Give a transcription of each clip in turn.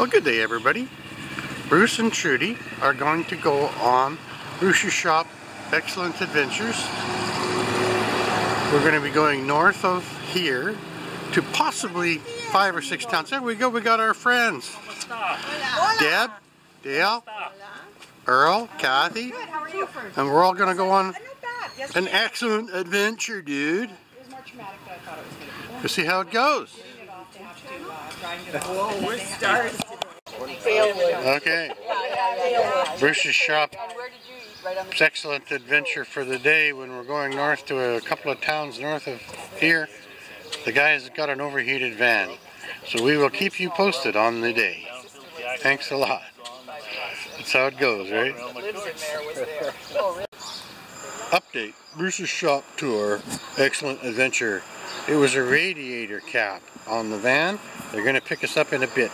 Well, good day, everybody. Bruce and Trudy are going to go on Bruce's Shop Excellent Adventures. We're going to be going north of here to possibly five or six towns. There we go, we got our friends. Deb, Dale, Earl, Kathy, and we're all going to go on an excellent adventure, dude. To see how it goes. Okay. Bruce's shop. It's excellent adventure for the day when we're going north to a couple of towns north of here. The guy has got an overheated van. So we will keep you posted on the day. Thanks a lot. That's how it goes, right? Update. Bruce's shop tour. Excellent adventure. It was a radiator cap on the van. They're going to pick us up in a bit.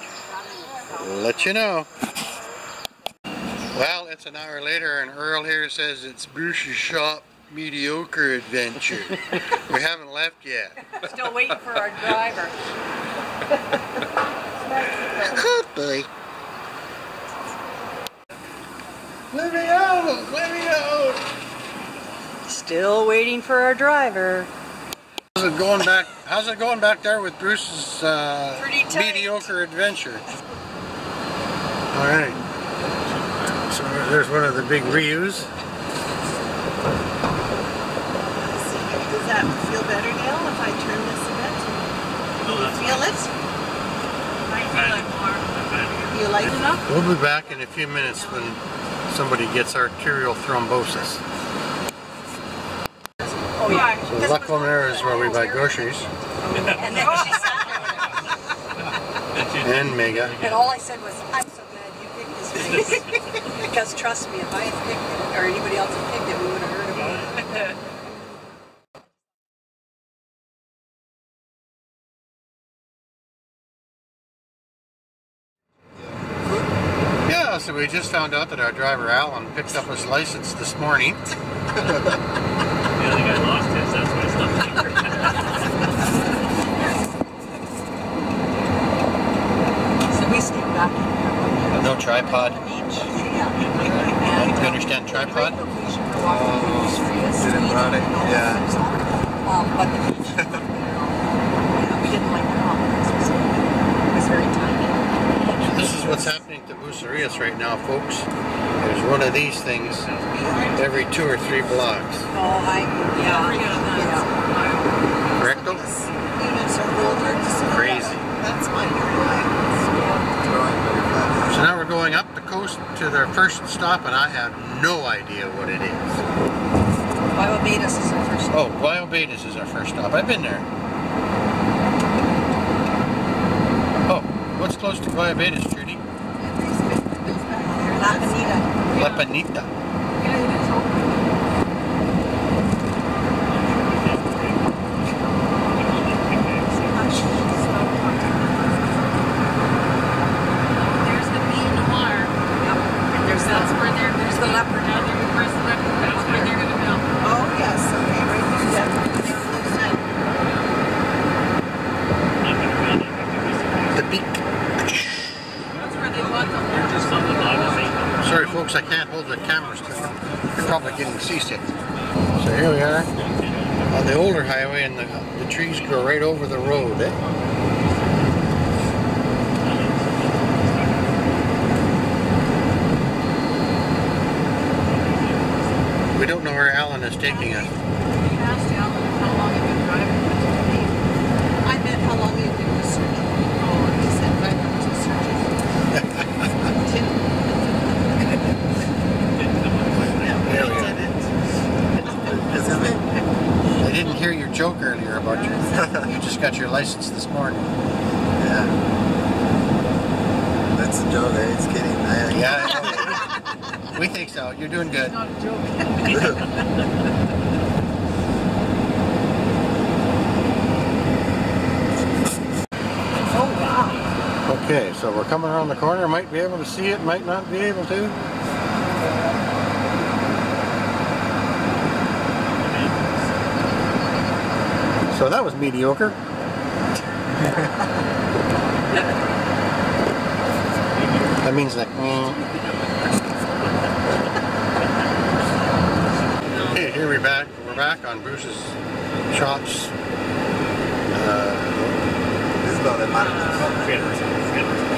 Let you know. Well, it's an hour later and Earl here says it's Bruce's shop mediocre adventure. we haven't left yet. Still waiting for our driver. oh boy. Let me out! Let me out! Still waiting for our driver. How's it going back? How's it going back there with Bruce's uh, mediocre adventure? All right. So there's one of the big Rius. Does that feel better now if I turn this a bit? Do you feel it? I feel it more. You like it? enough? We'll be back in a few minutes when somebody gets arterial thrombosis. Oh yeah. So Luckland is where we buy groceries. and then she sat. And Mega. And all I said was, I'm so glad you picked this place. because trust me, if I had picked it, or anybody else had picked it, we would have heard about it. Yeah, so we just found out that our driver Alan picked up his license this morning. the other guy lost his, that's why it's not So we stayed back in there. No tripod. You understand tripod? Oh, didn't run it, yeah. Um, but the we didn't like the complex. It was very tiny. This is what's happening to Bucerias right now, folks. There's one of these things every two or three blocks. Oh, I, yeah, yeah. Correcto? Units are older. Crazy. That's my So now we're going up the coast to their first stop, and I have no idea what it is. Guayabitos is our first stop. Oh, Guayabitos is our first stop. I've been there. Oh, what's close to Guayabitos, Trudy? La Bonita. La Peñita. There's the Bean Noir. And there's That's the, where they're, there's the leopard. down there, where's the leopard? That's where they're gonna build. Oh, yes, okay, right there. That's where they close in. The beak. That's where they bought the land. Just on the line of eight. Sorry, folks, I can't hold the camera still. You're probably getting seasick. So here we are on the older highway, and the, the trees grow right over the road. Eh? We don't know where Alan is taking us. You asked Alan how long you've been driving, but to me, I meant how long you've been with surgery. Oh, he said five months of surgery. There we Did are. it. I didn't hear your joke earlier about your. you just got your license this morning. Yeah. That's a joke, eh? It's kidding. I, Yeah. we think so. You're doing good. it's not a joke. Oh. Okay, so we're coming around the corner. Might be able to see it, might not be able to. So that was mediocre. That means like, mm. Hey, here we back. We're back on Bruce's shops. Uh, This is lo de Marcos.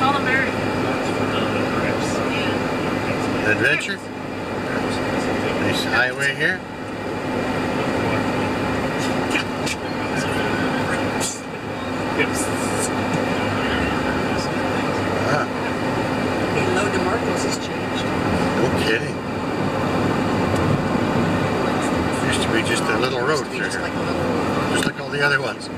Call him Mary. adventure. Nice highway here. Ah, Hey, Lo DeMarcos has changed. no kidding. Used to be just a little road Used to be through just here, like a little. just like all the other ones.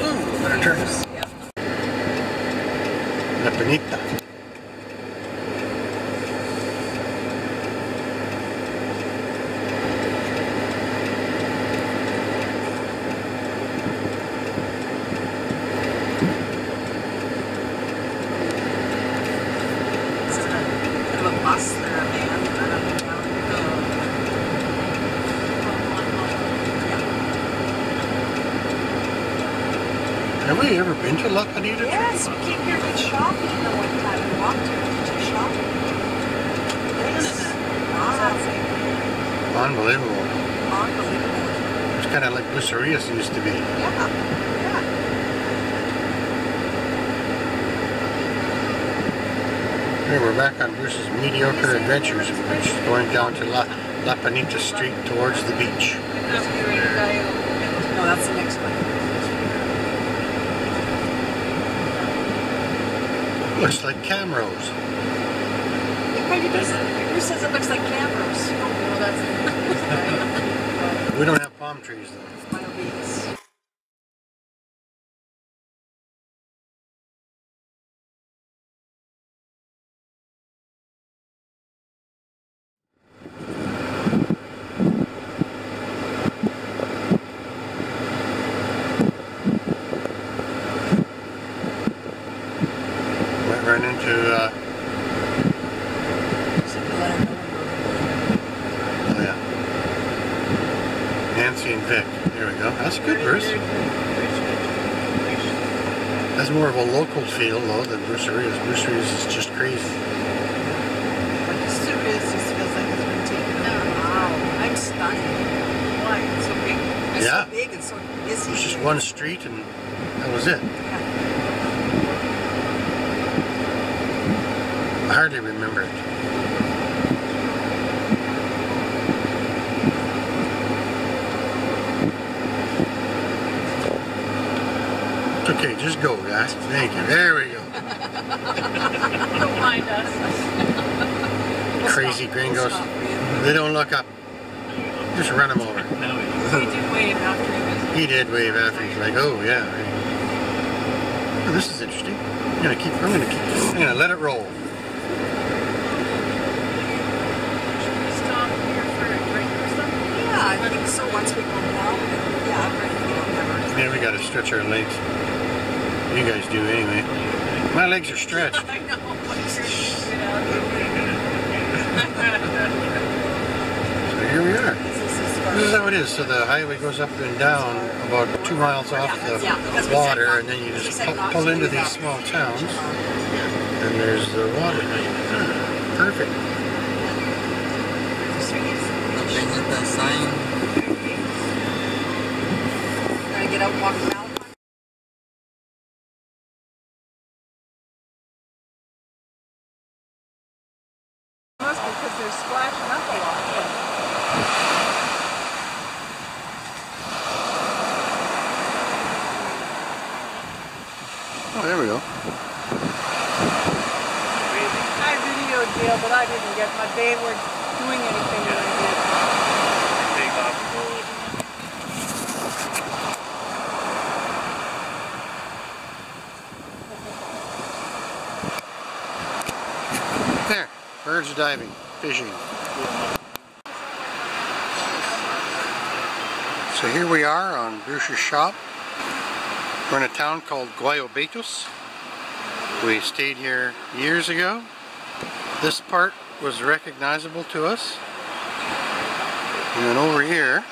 Ooh, better turn this. Yeah. La Penita. This is a kind of a bus or a van. I don't know. Have we ever been to La Peñita? Yes, we came here to shopping the one time. We walked here to shopping. Wow. Ah. Unbelievable. Unbelievable. It's kind of like Bucerias used to be. Yeah. Yeah. Here we're back on Bruce's mediocre adventures, which is going down to La, La Penita Street towards the beach. No, that's the next one. Looks like Camrose. It maybe does. Bruce says it looks like that's We don't have palm trees though. Mine will be this. Might run into, uh, So you let her know when we're oh yeah, Nancy and Vic. There we go. That's good, Bruce. That's more of a local feel though than Brucerias. Brucerias is just crazy. But the suit is, just feels like it's been taken out. Wow, I'm stunned. Why? It's so big. It's Yeah. so big and so busy. It was just one street and that was it. I hardly remember it. It's okay, just go, guys. Thank you. There we go. Don't mind us. We'll Crazy stop. gringos. We'll stop. They don't look up. Just run them over. We We do wave after he. Did wave after. He's like, oh yeah. Oh, this is interesting. I'm gonna keep. I'm gonna keep. I'm gonna let it roll. Should we stop here for a drink or something? Yeah, I think so. Once we go down, yeah, right, you know, never. Man, we gotta stretch our legs. You guys do anyway. My legs are stretched. I know. I'm sure you can get out So here we are. This is how it is. So the highway goes up and down about two miles off the water, and then you just pull, pull into these small towns, and there's the water. Hmm, perfect. La Peñita sign. Gonna get out walk around. Because they're splashing up a lot. Oh, there we go. I videoed Dale, but I didn't get my, they were doing anything that I did. take off. There, birds are diving, fishing. So here we are on Bruce's shop. We're in a town called Guayabitos. We stayed here years ago. This part was recognizable to us. And then over here,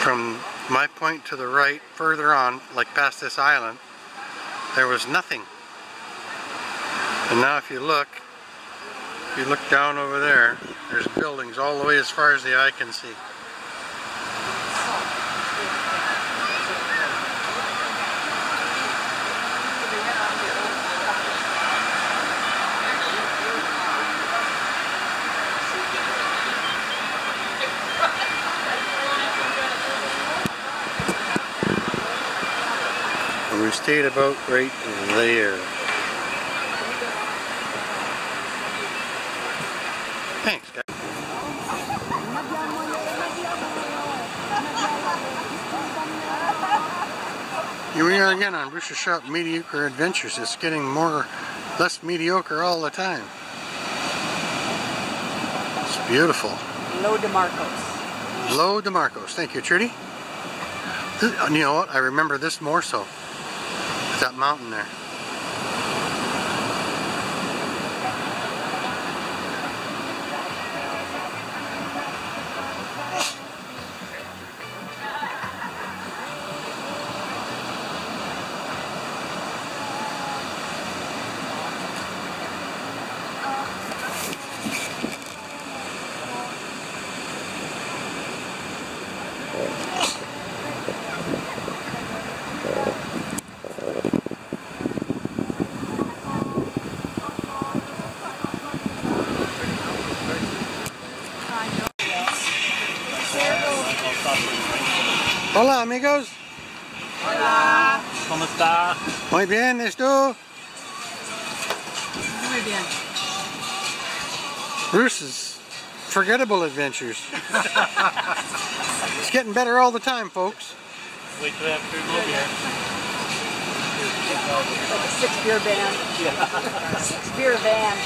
from my point to the right, further on, like past this island, there was nothing. And now if you look, if you look down over there, there's buildings all the way as far as the eye can see. And we stayed about right there. Thanks, guys. Here we are again on Bruce's Shop Mediocre Adventures. It's getting more, less mediocre all the time. It's beautiful. Lo de Marcos. Low DeMarcos. Thank you, Trudy. Th- You know what? I remember this more so. That mountain there. Hola, amigos. Hola. ¿Cómo está? Muy bien, ¿es tú? Muy bien. Bruce's forgettable adventures. it's getting better all the time, folks. Wait till after more beer. Like a six beer band. Six beer band.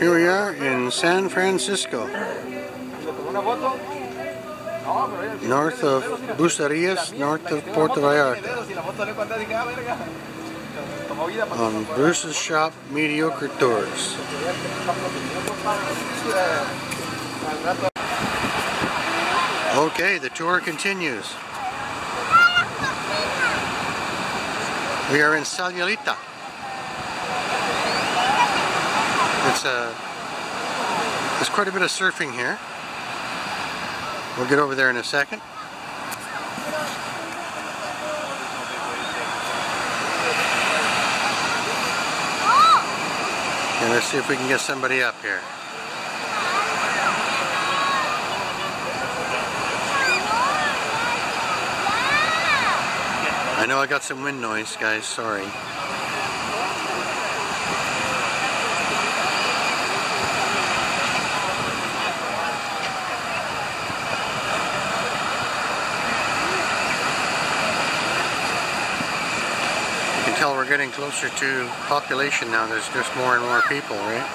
Here we are in San Francisco, north of Bucerias, north of Puerto Vallarta, on Bruce's Shop Mediocre Tours. Okay, the tour continues. We are in Sayulita. It's a there's quite a bit of surfing here. We'll get over there in a second. And let's see if we can get somebody up here. I know I got some wind noise, guys. Sorry. Tell we're getting closer to population now. There's just more and more people, right?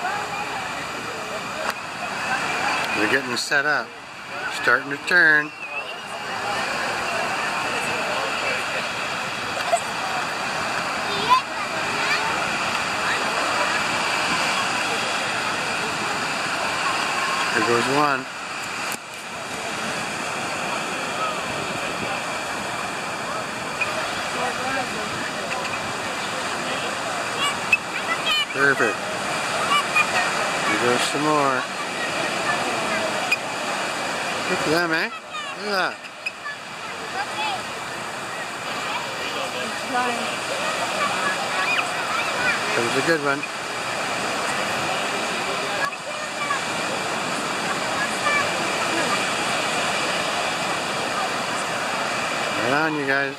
They're getting set up. Starting to turn. There goes one. Perfect. Here goes some more. Look at them, eh? Look at that. That was a good one. Right on, you guys.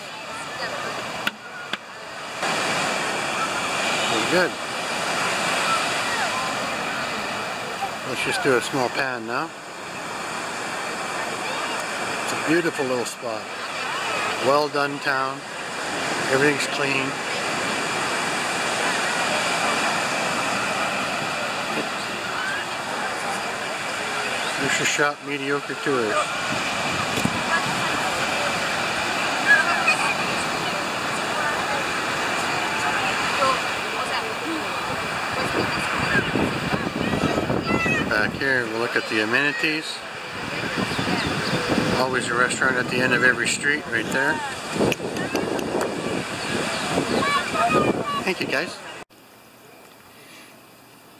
We're good. Let's just do a small pan now. It's a beautiful little spot. Well done town. Everything's clean. Lucia Shop Mediocre Tours. Back here, we'll look at the amenities. Always a restaurant at the end of every street, right there. Thank you, guys.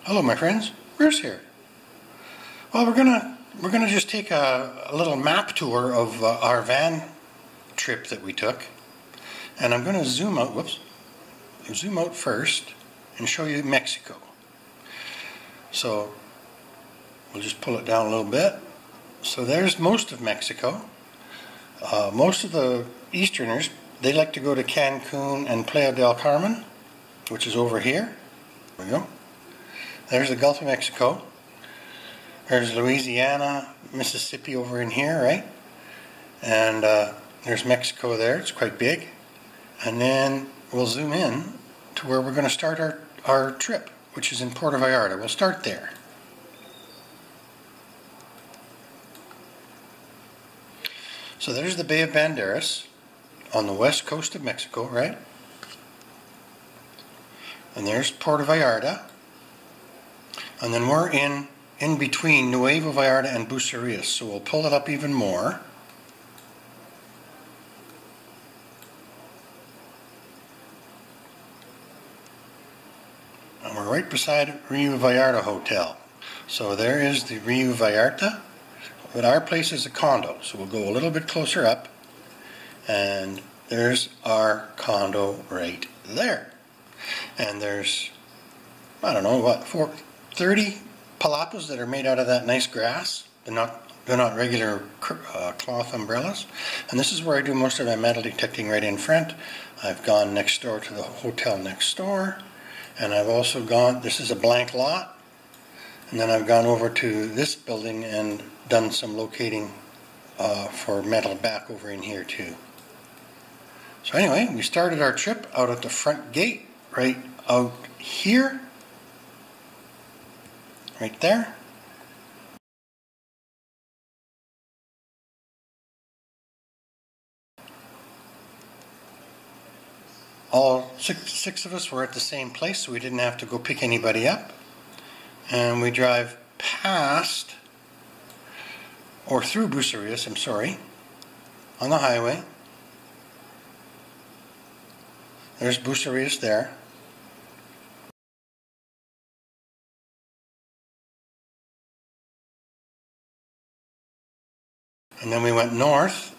Hello, my friends. Bruce here. Well, we're gonna we're gonna just take a, a little map tour of uh, our van trip that we took, and I'm gonna zoom out. Whoops, zoom out first and show you Mexico. So we'll just pull it down a little bit. So there's most of Mexico. Uh, most of the Easterners they like to go to Cancun and Playa del Carmen, which is over here. There we go. There's the Gulf of Mexico. There's Louisiana, Mississippi over in here, right? And uh, there's Mexico there. It's quite big. And then we'll zoom in to where we're going to start our, our trip, which is in Puerto Vallarta. We'll start there. So there's the Bay of Banderas on the west coast of Mexico, right? And there's Puerto Vallarta. And then we're in in between Nuevo Vallarta and Bucerias. So we'll pull it up even more. And we're right beside Rio Vallarta Hotel. So there is the Rio Vallarta. But our place is a condo, so we'll go a little bit closer up. And there's our condo right there. And there's, I don't know, what, four, 30 palapas that are made out of that nice grass. They're not, they're not regular uh, cloth umbrellas. And this is where I do most of my metal detecting right in front. I've gone next door to the hotel next door. And I've also gone, this is a blank lot. And then I've gone over to this building and done some locating uh, for metal back over in here too. So anyway, we started our trip out at the front gate, right out here right there. All six, six of us were at the same place, so we didn't have to go pick anybody up. And we drive past, or through Bucerias, I'm sorry, on the highway. There's Bucerias there. And then we went north.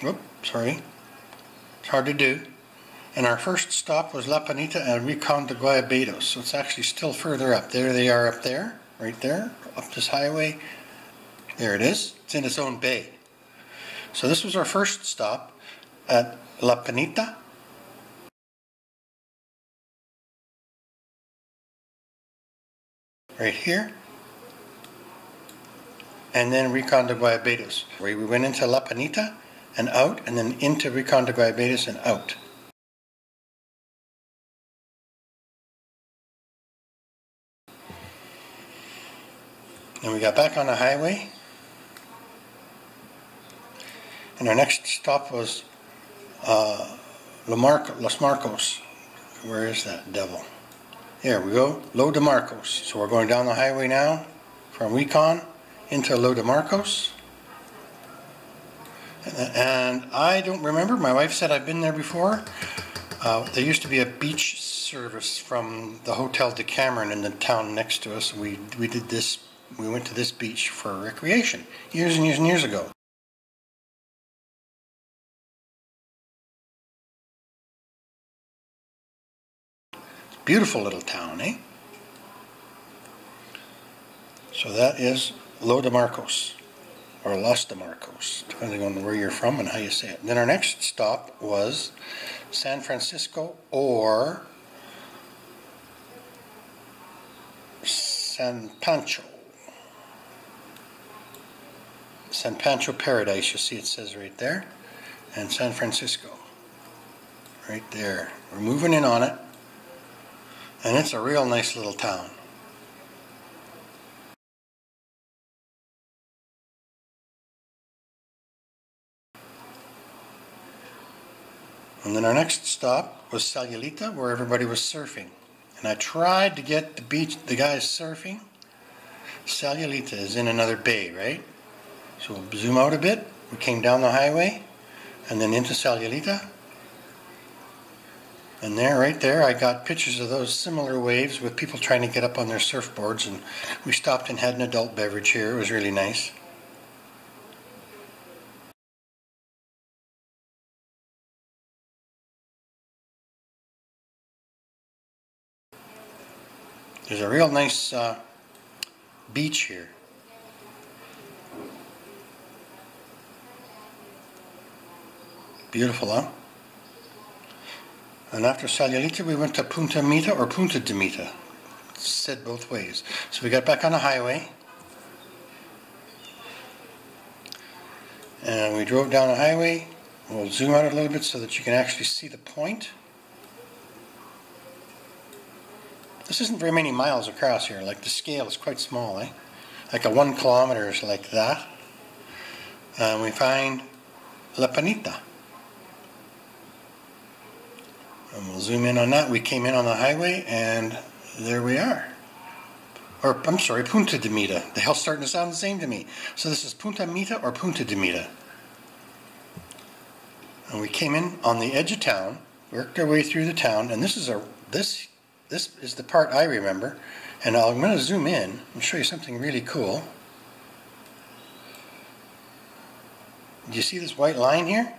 Whoop, sorry. It's hard to do. And our first stop was La Peñita and Rincon de Guayabitos. So it's actually still further up. There they are up there, right there, up this highway. There it is. It's in its own bay. So this was our first stop at La Peñita. Right here and then Rincon de Guayabitos. We went into La Peñita and out, and then into Rincon de Guayabitos and out. Then we got back on the highway. And our next stop was uh, Los Marcos. Where is that devil? Here we go, Lo de Marcos. So we're going down the highway now from Rincon into Lo de Marcos. And I don't remember, my wife said I've been there before. Uh, there used to be a beach service from the Hotel Decameron in the town next to us. We, we did this, we went to this beach for recreation years and years and years ago. Beautiful little town, eh? So that is Lo de Marcos or Los de Marcos, depending on where you're from and how you say it. And then our next stop was San Francisco or San Pancho. San Pancho Paradise, you see it says right there, and San Francisco, right there. We're moving in on it, and it's a real nice little town. And then our next stop was Sayulita, where everybody was surfing. And I tried to get the beach, the guys surfing. Sayulita is in another bay, right? So we'll zoom out a bit. We came down the highway and then into Sayulita. And there, right there, I got pictures of those similar waves with people trying to get up on their surfboards. And we stopped and had an adult beverage here. It was really nice. There's a real nice uh, beach here. Beautiful, huh? And after Sayulita, we went to Punta Mita or Punta de Mita. Said both ways. So we got back on the highway. And we drove down the highway. We'll zoom out a little bit so that you can actually see the point. This isn't very many miles across here. Like the scale is quite small, eh? Like a one kilometer is like that. And we find La Peñita. And we'll zoom in on that. We came in on the highway and there we are. Or, I'm sorry, Punta de Mita. The hell's starting to sound the same to me. So this is Punta Mita or Punta de Mita. And we came in on the edge of town, worked our way through the town, and this is a this this is the part I remember. And I'm going to zoom in and show you something really cool. Do you see this white line here?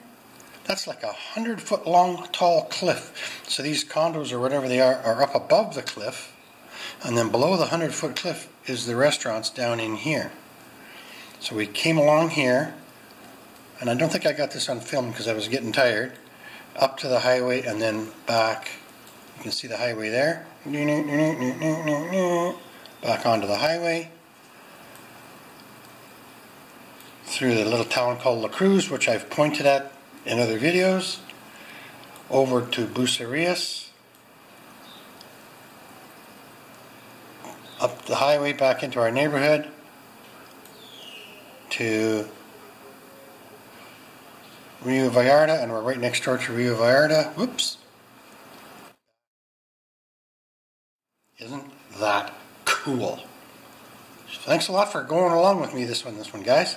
That's like a hundred foot long tall cliff. So these condos or whatever they are are up above the cliff. And then below the hundred foot cliff is the restaurants down in here. So we came along here, and I don't think I got this on film because I was getting tired, up to the highway and then back. You can see the highway there. Back onto the highway. Through the little town called La Cruz, which I've pointed at in other videos. Over to Bucerias. Up the highway back into our neighborhood. To Rio Vallarta, and we're right next door to Rio Vallarta. Whoops. Isn't that cool? Thanks a lot for going along with me this one, this one, guys.